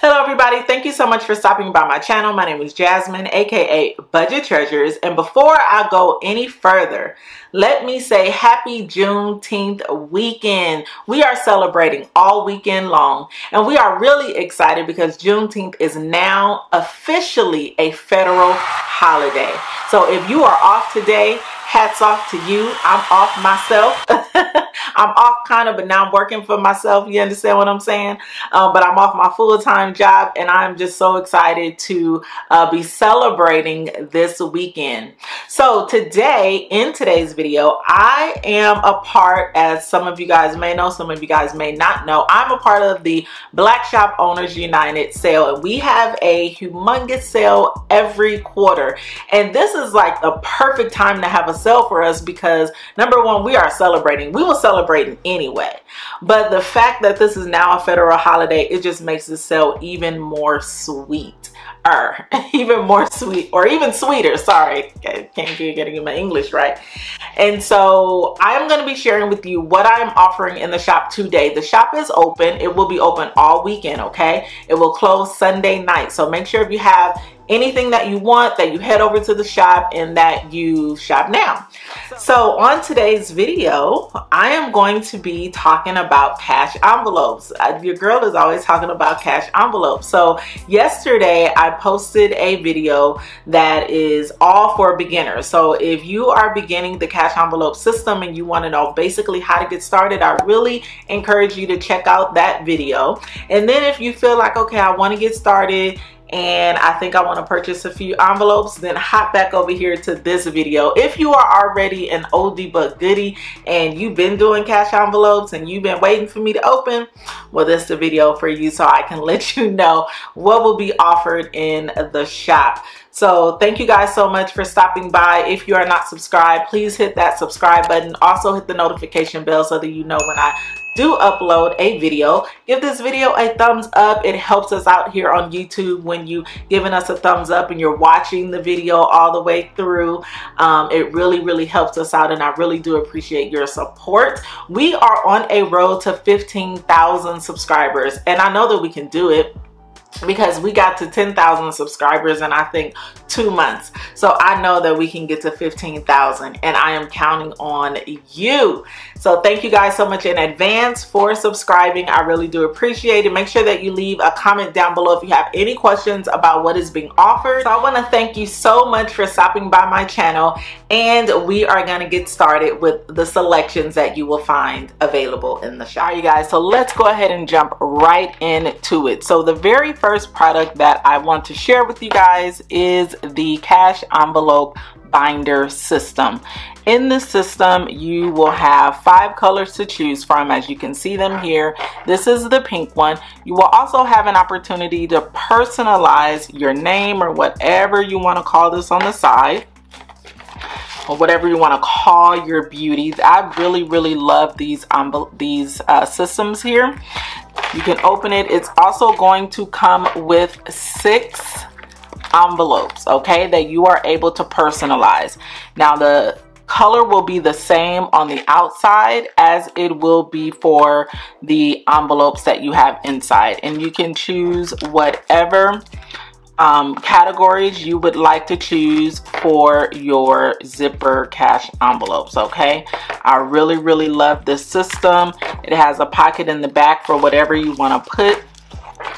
Hello everybody, thank you so much for stopping by my channel. My name is Jasmine, aka Budget Treasures. And before I go any further, let me say happy Juneteenth weekend. We are celebrating all weekend long and we are really excited because Juneteenth is now officially a federal holiday. So if you are off today, hats off to you. I'm off myself. I'm off kind of, but now I'm working for myself. You understand what I'm saying? Uh, but I'm off my full-time job and I'm just so excited to uh, be celebrating this weekend. So today, in today's video, I am a part, as some of you guys may know, some of you guys may not know, I'm a part of the Black Shop Owners United sale. And we have a humongous sale every quarter. And this is like the perfect time to have a sale for us because number one, we are celebrating. We will celebrate anyway. But the fact that this is now a federal holiday, it just makes the sale even more sweet er, even more sweet or even sweeter. Sorry, I can't get getting my English right. And so I'm going to be sharing with you what I'm offering in the shop today. The shop is open. It will be open all weekend, okay? It will close Sunday night. So make sure if you have anything that you want that you head over to the shop and that you shop now. So on today's video, I am going to be talking about cash envelopes. Uh, your girl is always talking about cash envelopes. So yesterday I posted a video that is all for beginners. So if you are beginning the cash envelope system and you want to know basically how to get started, I really encourage you to check out that video. And then if you feel like, okay, I want to get started and I think I want to purchase a few envelopes, then hop back over here to this video. If you are already an oldie but goodie and you've been doing cash envelopes and you've been waiting for me to open, well, this is the video for you so I can let you know what will be offered in the shop. So thank you guys so much for stopping by. If you are not subscribed, please hit that subscribe button. Also hit the notification bell so that you know when I do upload a video. Give this video a thumbs up. It helps us out here on YouTube when you giving us a thumbs up and you're watching the video all the way through. Um, it really, really helps us out and I really do appreciate your support. We are on a road to 15,000 subscribers and I know that we can do it because we got to 10,000 subscribers in I think two months. So I know that we can get to 15,000 and I am counting on you. So thank you guys so much in advance for subscribing. I really do appreciate it. Make sure that you leave a comment down below if you have any questions about what is being offered. So I want to thank you so much for stopping by my channel and we are going to get started with the selections that you will find available in the shop. All right, you guys, so let's go ahead and jump right into it. So the very first product that I want to share with you guys is the cash envelope binder system. In the system, you will have five colors to choose from as you can see them here. This is the pink one. You will also have an opportunity to personalize your name or whatever you want to call this on the side or whatever you want to call your beauties. I really, really love these um, these uh, systems here. You can open it. It's also going to come with six envelopes, okay, that you are able to personalize. Now the color will be the same on the outside as it will be for the envelopes that you have inside. And you can choose whatever um, categories you would like to choose for your zipper cash envelopes okay? I really really love this system. It has a pocket in the back for whatever you want to put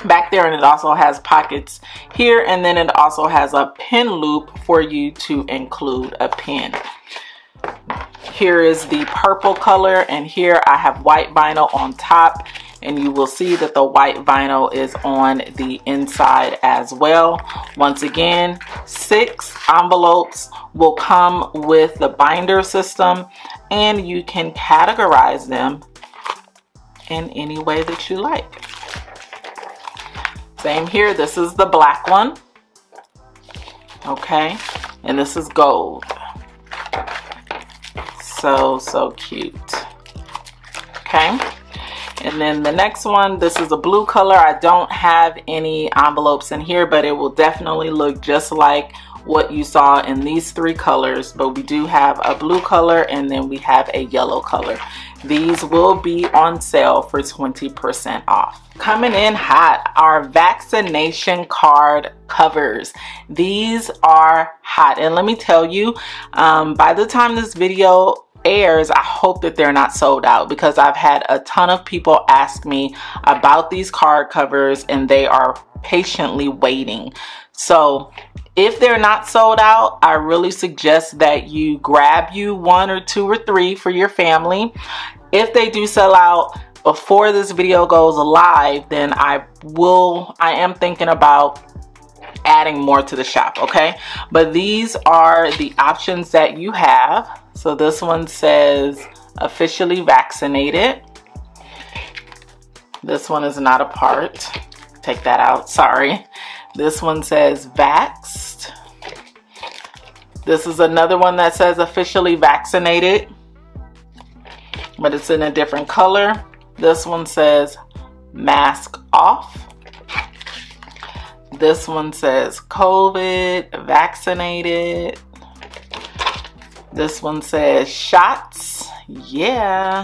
back there and it also has pockets here and then it also has a pin loop for you to include a pin here is the purple color and here I have white vinyl on top and you will see that the white vinyl is on the inside as well. Once again, six envelopes will come with the binder system and you can categorize them in any way that you like. Same here, this is the black one. Okay, and this is gold. So, so cute. Okay. And then the next one, this is a blue color. I don't have any envelopes in here, but it will definitely look just like what you saw in these three colors. But we do have a blue color and then we have a yellow color. these will be on sale for 20% off. Coming in hot are vaccination card covers. These are hot. And let me tell you, um, by the time this video airs, I hope that they're not sold out because I've had a ton of people ask me about these card covers and they are patiently waiting. So if they're not sold out, I really suggest that you grab you one or two or three for your family. If they do sell out before this video goes live, then I will, I am thinking about adding more to the shop, okay? But these are the options that you have. So this one says officially vaccinated. This one is not a part. Take that out, sorry. This one says vaxxed. This is another one that says officially vaccinated, but it's in a different color. This one says mask off. This one says COVID, vaccinated. This one says shots, yeah.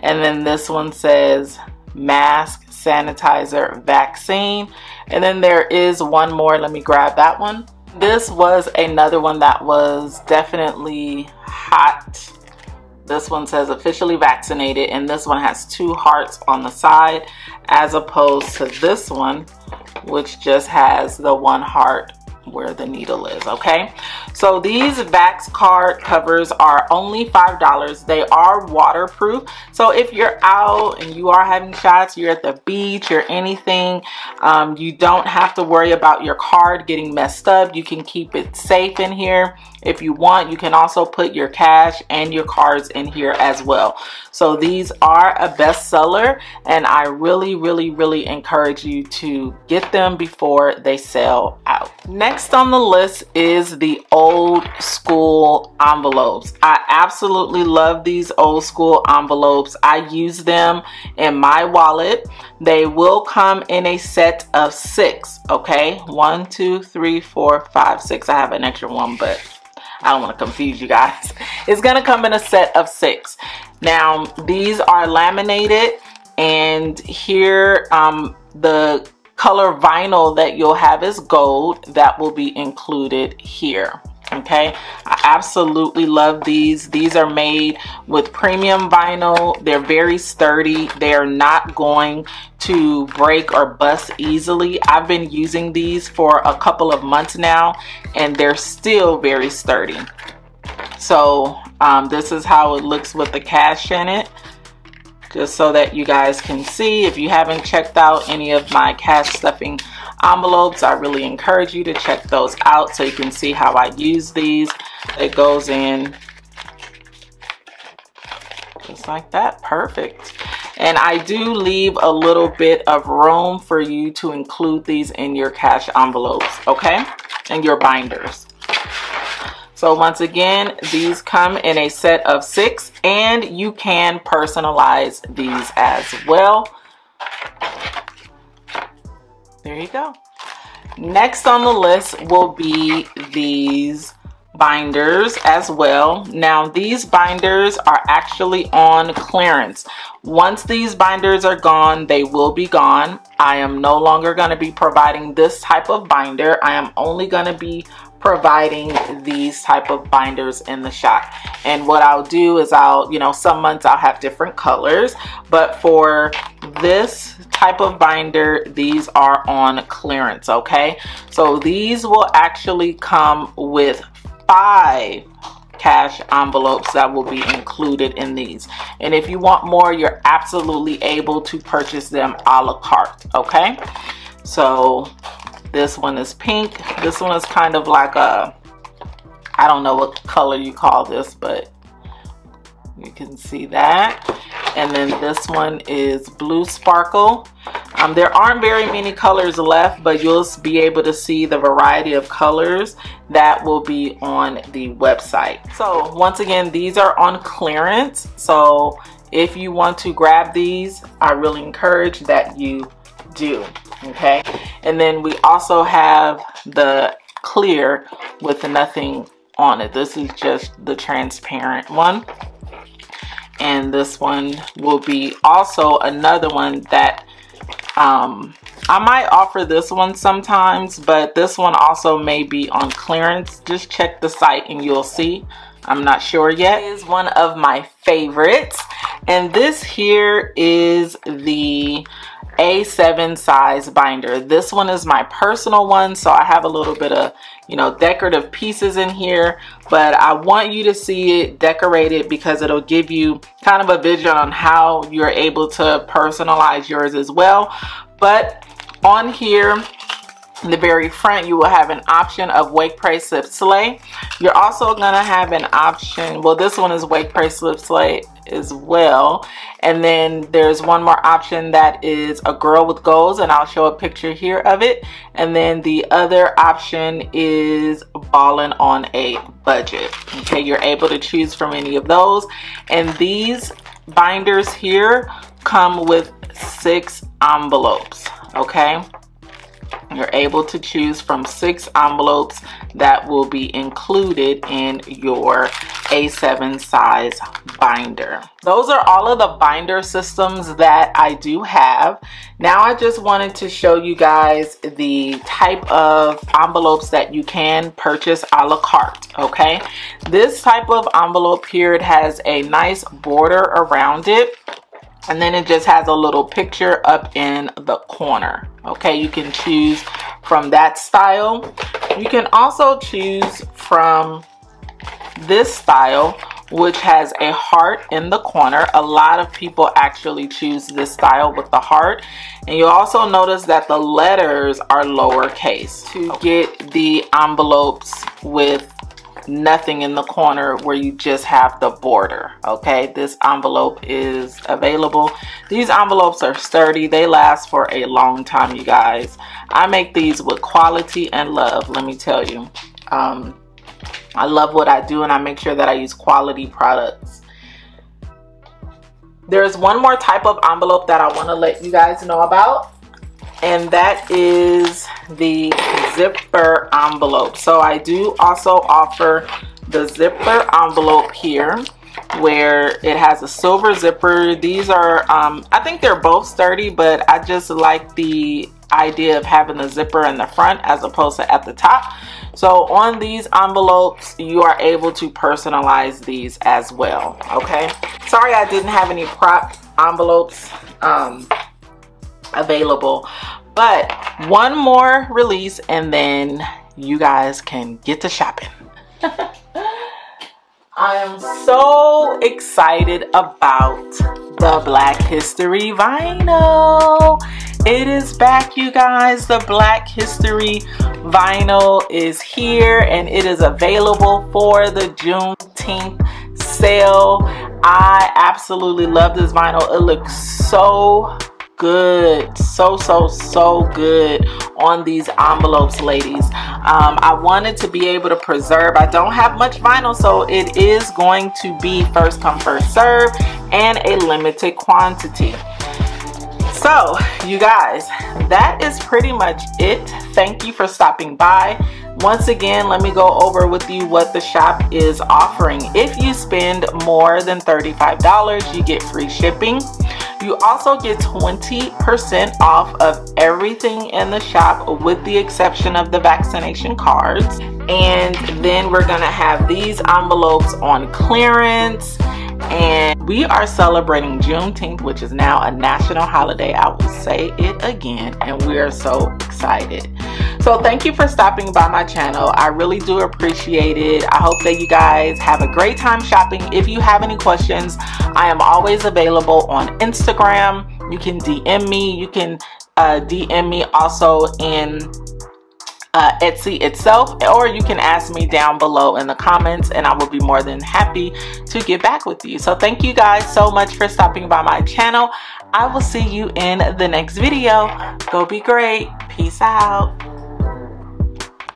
And then this one says mask, sanitizer, vaccine. And then there is one more. Let me grab that one. This was another one that was definitely hot. This one says officially vaccinated and this one has two hearts on the side as opposed to this one which just has the one heart where the needle is okay? So these vax card covers are only five dollars. They are waterproof. So if you're out and you are having shots you're at the beach or anything um, you don't have to worry about your card getting messed up. You can keep it safe in here. If you want, you can also put your cash and your cards in here as well. So these are a bestseller and I really, really, really encourage you to get them before they sell out. Next on the list is the old school envelopes. I absolutely love these old school envelopes. I use them in my wallet. They will come in a set of six, okay? One, two, three, four, five, six. I have an extra one, but I don't want to confuse you guys. It's going to come in a set of six. Now, these are laminated and here um, the color vinyl that you'll have is gold. That will be included here okay? I absolutely love these. These are made with premium vinyl. They're very sturdy. They're not going to break or bust easily. I've been using these for a couple of months now and they're still very sturdy. So um, this is how it looks with the cash in it just so that you guys can see if you haven't checked out any of my cash stuffing envelopes. I really encourage you to check those out so you can see how I use these. It goes in just like that. Perfect. And I do leave a little bit of room for you to include these in your cash envelopes, okay? And your binders. So once again, these come in a set of six and you can personalize these as well. There you go. Next on the list will be these binders as well. Now these binders are actually on clearance. Once these binders are gone, they will be gone. I am no longer going to be providing this type of binder. I am only going to be providing these type of binders in the shop and what I'll do is I'll you know some months I'll have different colors but for this type of binder these are on clearance okay? So these will actually come with five cash envelopes that will be included in these. And if you want more you're absolutely able to purchase them a la carte okay? So this one is pink. This one is kind of like a, I don't know what color you call this, but you can see that. And then this one is blue sparkle. Um, there aren't very many colors left, but you'll be able to see the variety of colors that will be on the website. So once again, these are on clearance. So if you want to grab these, I really encourage that you do okay and then we also have the clear with nothing on it this is just the transparent one and this one will be also another one that um, I might offer this one sometimes, but this one also may be on clearance. Just check the site and you'll see. I'm not sure yet. Is one of my favorites. And this here is the a7 size binder. This one is my personal one, so I have a little bit of, you know, decorative pieces in here, but I want you to see it decorated because it'll give you kind of a vision on how you're able to personalize yours as well. But on here, in the very front you will have an option of wake pray slip slay you're also gonna have an option well this one is wake pray slip slay as well. And then there's one more option that is a girl with goals and I'll show a picture here of it. And then the other option is balling on a budget. Okay you're able to choose from any of those. And these binders here come with six envelopes okay? You're able to choose from six envelopes that will be included in your A7 size binder. Those are all of the binder systems that I do have. Now I just wanted to show you guys the type of envelopes that you can purchase a la carte, okay? This type of envelope here, it has a nice border around it and then it just has a little picture up in the corner okay you can choose from that style you can also choose from this style which has a heart in the corner. A lot of people actually choose this style with the heart. And you'll also notice that the letters are lowercase to get the envelopes with nothing in the corner where you just have the border okay? This envelope is available. These envelopes are sturdy. They last for a long time you guys. I make these with quality and love let me tell you. Um, I love what I do and I make sure that I use quality products there's one more type of envelope that I want to let you guys know about and that is the zipper envelope. So I do also offer the zipper envelope here where it has a silver zipper. These are, um, I think they're both sturdy, but I just like the idea of having the zipper in the front as opposed to at the top. So on these envelopes, you are able to personalize these as well, okay? Sorry I didn't have any prop envelopes. Um, available. But one more release and then you guys can get to shopping. I am so excited about the Black History vinyl. It is back, you guys. The Black History vinyl is here and it is available for the Juneteenth sale. I absolutely love this vinyl. It looks so good so so so good on these envelopes ladies um, I wanted to be able to preserve I don't have much vinyl so it is going to be first come first serve and a limited quantity so you guys that is pretty much it. Thank you for stopping by. Once again let me go over with you what the shop is offering. If you spend more than $35 you get free shipping. You also get 20% off of everything in the shop with the exception of the vaccination cards. And then we're gonna have these envelopes on clearance and we are celebrating Juneteenth, which is now a national holiday. I will say it again, and we are so excited. So thank you for stopping by my channel. I really do appreciate it. I hope that you guys have a great time shopping. If you have any questions, I am always available on Instagram. You can DM me. You can uh, DM me also in uh, Etsy itself, or you can ask me down below in the comments and I will be more than happy to get back with you. So thank you guys so much for stopping by my channel. I will see you in the next video. Go be great. Peace out.